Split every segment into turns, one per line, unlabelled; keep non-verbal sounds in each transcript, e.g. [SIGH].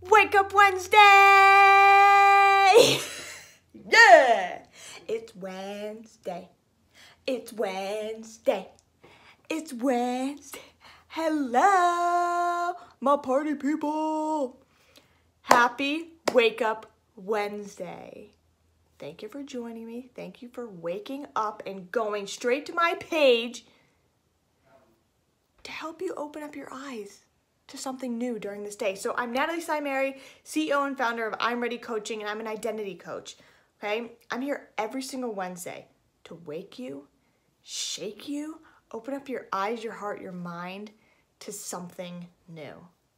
Wake Up Wednesday! [LAUGHS] yeah! It's Wednesday. It's Wednesday. It's Wednesday. Hello, my party people. Happy Wake Up Wednesday. Thank you for joining me. Thank you for waking up and going straight to my page to help you open up your eyes to something new during this day. So I'm Natalie Simary, CEO and founder of I'm Ready Coaching, and I'm an identity coach. Okay, I'm here every single Wednesday to wake you, shake you, open up your eyes, your heart, your mind to something new.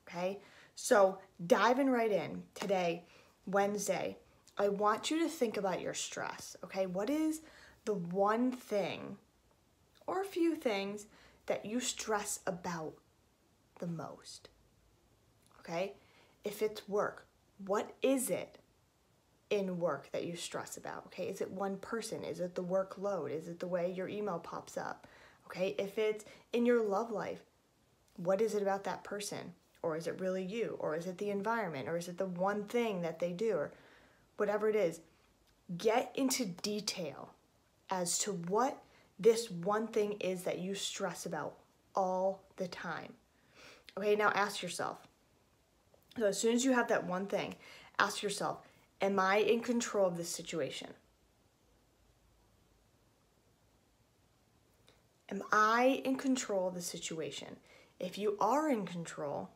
Okay, so diving right in today, Wednesday, I want you to think about your stress. Okay, what is the one thing or a few things that you stress about the most. Okay? If it's work, what is it in work that you stress about? Okay? Is it one person? Is it the workload? Is it the way your email pops up? Okay? If it's in your love life, what is it about that person? Or is it really you? Or is it the environment? Or is it the one thing that they do? Or whatever it is. Get into detail as to what this one thing is that you stress about all the time. Okay, now ask yourself. So as soon as you have that one thing, ask yourself, am I in control of this situation? Am I in control of the situation? If you are in control,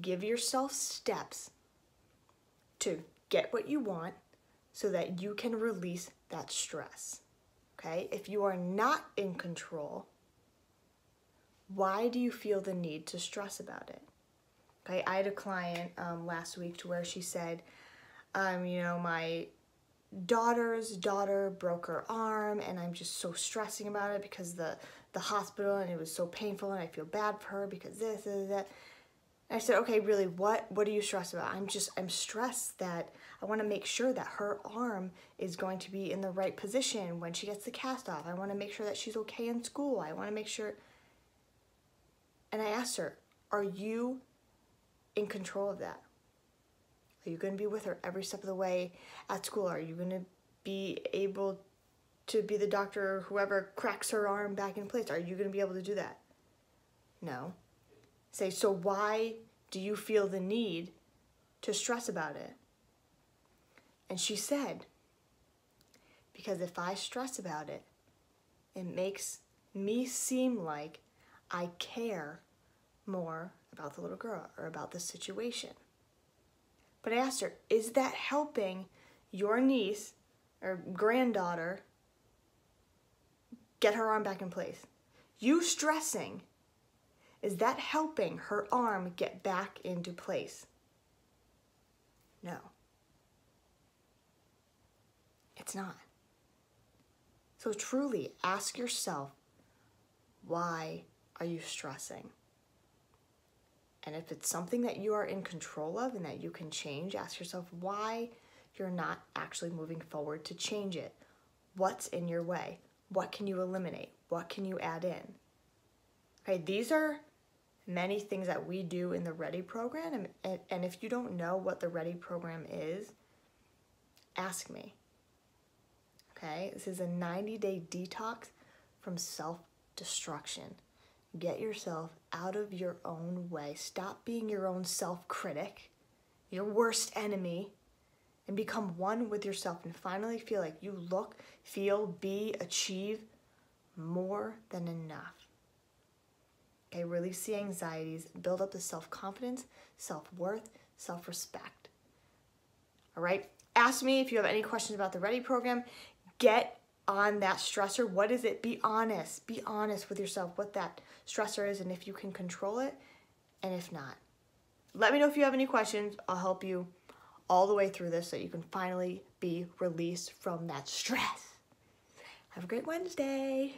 give yourself steps to get what you want so that you can release that stress. Okay? If you are not in control, why do you feel the need to stress about it? Okay, I had a client um, last week to where she said, um, you know, my daughter's daughter broke her arm and I'm just so stressing about it because the, the hospital and it was so painful and I feel bad for her because this, and that. And I said, okay, really, what, what are you stressed about? I'm just, I'm stressed that I want to make sure that her arm is going to be in the right position when she gets the cast off. I want to make sure that she's okay in school. I want to make sure, and I asked her, Are you in control of that? Are you going to be with her every step of the way at school? Are you going to be able to be the doctor or whoever cracks her arm back in place? Are you going to be able to do that? No. Say, so why do you feel the need to stress about it? And she said, because if I stress about it, it makes me seem like I care more about the little girl or about the situation. But I asked her, is that helping your niece or granddaughter get her arm back in place? You stressing, is that helping her arm get back into place? No. It's not. So truly ask yourself, why are you stressing? And if it's something that you are in control of and that you can change, ask yourself why you're not actually moving forward to change it. What's in your way? What can you eliminate? What can you add in? Okay, these are many things that we do in the Ready program. And, and if you don't know what the Ready program is, ask me. Okay, this is a 90 day detox from self destruction. Get yourself out of your own way. Stop being your own self critic, your worst enemy, and become one with yourself and finally feel like you look, feel, be, achieve more than enough. Okay, release the anxieties, build up the self confidence, self worth, self respect. All right, ask me if you have any questions about the Ready program. Get on that stressor. What is it? Be honest. Be honest with yourself what that stressor is and if you can control it and if not. Let me know if you have any questions. I'll help you all the way through this so you can finally be released from that stress. Have a great Wednesday.